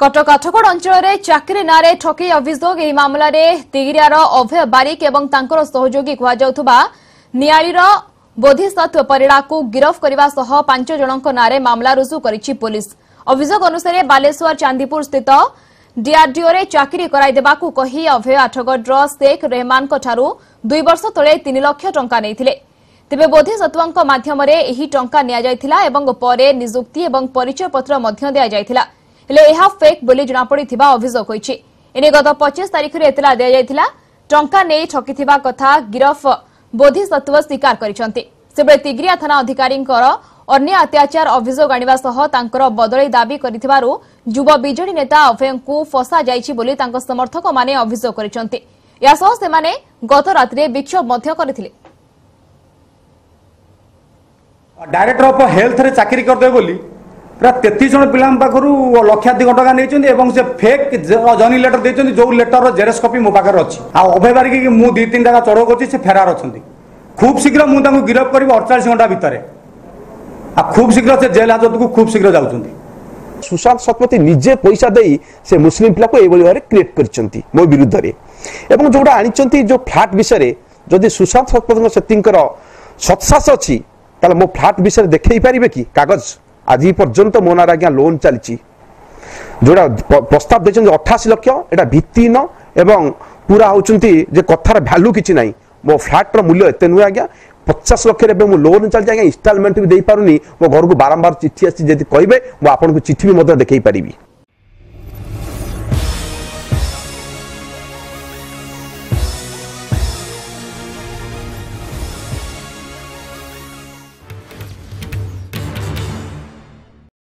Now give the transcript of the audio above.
କଟକ ଆଠଗଡ଼ ଅଞ୍ଚଳରେ ଚାକିରି ନାଁରେ ଠକେଇ ଅଭିଯୋଗ ଏହି ମାମଲାରେ ତିଗିରିଆର ଅଭୟ ବାରିକ ଏବଂ ତାଙ୍କର ସହଯୋଗୀ କୁହାଯାଉଥିବା ନିଆଳିର ବୋଧିସତ୍ୱ ପରିଡ଼ାକୁ ଗିରଫ କରିବା ସହ ପାଞ୍ଚ ଜଣଙ୍କ ନାଁରେ ମାମଲା ରୁଜୁ କରିଛି ପୋଲିସ। ଅଭିଯୋଗ ଅନୁସାରେ ବାଲେଶ୍ୱର ଚାନ୍ଦିପୁର ସ୍ଥିତ ଡିଆର୍ଡିଓରେ ଚାକିରି କରାଇଦେବାକୁ କହି ଅଭୟ ଆଠଗଡ଼ର ଶେଖ୍ ରେହମାନଙ୍କଠାରୁ ଦୁଇ ବର୍ଷ ତଳେ ତିନି ଲକ୍ଷ ଟଙ୍କା ନେଇଥିଲେ। ତେବେ ବୋଧିସତ୍ୱଙ୍କ ମାଧ୍ୟମରେ ଏହି ଟଙ୍କା ନିଆଯାଇଥିଲା ଏବଂ ପରେ ନିଯୁକ୍ତି ଏବଂ ପରିଚୟପତ୍ର ମଧ୍ୟ ଦିଆଯାଇଥିଲା। ହେଲେ ଏହା ଫେକ୍ ବୋଲି ଜଣାପଡ଼ିଥିବା ଅଭିଯୋଗ ହୋଇଛି। ଏନେଇ ଗତ ପଚିଶ ତାରିଖରେ ଏତଲା ଦିଆଯାଇଥିଲା ଟଙ୍କା ନେଇ ଠକିଥିବା କଥା ଗିରଫ ବୋଧିସତ୍ୱ ସ୍ୱୀକାର କରିଛନ୍ତି। ସେବେଳେ ତିଗ୍ରିଆ ଥାନା ଅଧିକାରୀଙ୍କର ଅନ୍ୟ ଅତ୍ୟାଚାର ଅଭିଯୋଗ ଆଣିବା ସହ ତାଙ୍କର ବଦଳି ଦାବି କରିଥିବାରୁ ଯୁବ ବିଜେଡି ନେତା ଅଭୟଙ୍କୁ ଫସାଯାଇଛି ବୋଲି ତାଙ୍କ ସମର୍ଥକମାନେ ଅଭିଯୋଗ କରିଛନ୍ତି। ଏହାସହ ସେମାନେ ଗତ ରାତିରେ ବିକ୍ଷୋଭ ମଧ୍ୟ କରିଥିଲେ। ଡାଇରେକ୍ଟର ଅଫ୍ ହେଲ୍ଥରେ ଚାକିରି କରିଦେବେ ବୋଲି ପୁରା ତେତିଶ ଜଣ ପିଲାଙ୍କ ପାଖରୁ ଲକ୍ଷାଧିକ ଟଙ୍କା ନେଇଛନ୍ତି ଏବଂ ସେ ଫେକ୍ ଜଏନିଂ ଲେଟର ଦେଇଛନ୍ତି ଯୋଉ ଲେଟରର ଜେରକ୍ସ କପି ମୋ ପାଖରେ ଅଛି। ଆଉ ଅଭୟ ବାରିକି ମୁଁ ଦୁଇ ତିନି ଜାଗା ଚଢ଼ଉ କରୁଛି ସେ ଫେରାର ଅଛନ୍ତି। ଖୁବ୍ ଶୀଘ୍ର ମୁଁ ତାଙ୍କୁ ଗିରଫ କରିବି ଅଡ଼ଚାଳିଶ ଘଣ୍ଟା ଭିତରେ। ଆଉ ଖୁବ୍ ଶୀଘ୍ର ସେ ଜେଲ୍ ହାଜତକୁ ଖୁବ୍ ଶୀଘ୍ର ଯାଉଛନ୍ତି। ସୁଶାନ୍ତ ଶତପଥୀ ନିଜେ ପଇସା ଦେଇ ସେ ମୁସଲିମ ପିଲାକୁ ଏଇଭଳି ଭାବରେ କ୍ରିଏଟ୍ କରିଛନ୍ତି ମୋ ବିରୁଦ୍ଧରେ। ଏବଂ ଯୋଉଟା ଆଣିଛନ୍ତି ଯୋଉ ଫ୍ଲାଟ୍ ବିଷୟରେ ଯଦି ସୁଶାନ୍ତ ଶତପଥୀଙ୍କ ସେତିଙ୍କର ସତ୍ସାହସ ଅଛି ତାହେଲେ ମୋ ଫ୍ଲାଟ୍ ବିଷୟରେ ଦେଖେଇ ପାରିବେ କି? କାଗଜ? আজি পর্যন্ত মোনার আজ্ঞা লোন চালিছি যেটা প্রস্তাব দিয়েছেন যে অঠাশি লক্ষ, এটা ভিত্তিহীন এবং পুরা হচ্ছেন যে কথার ভ্যালু কিছু নাই। মো ফ্ল্যাটর মূল্য এত নুহে আজ্ঞা পচাশ লক্ষের এবার মু লোন চালিছি আজ্ঞা ইনস্টলমেন্ট বি দিয়ে পারুনি মো ঘরক বারম্বার চিঠি আসছে যদি কহবে মু আপনার চিঠি বি দেখাই পারিবি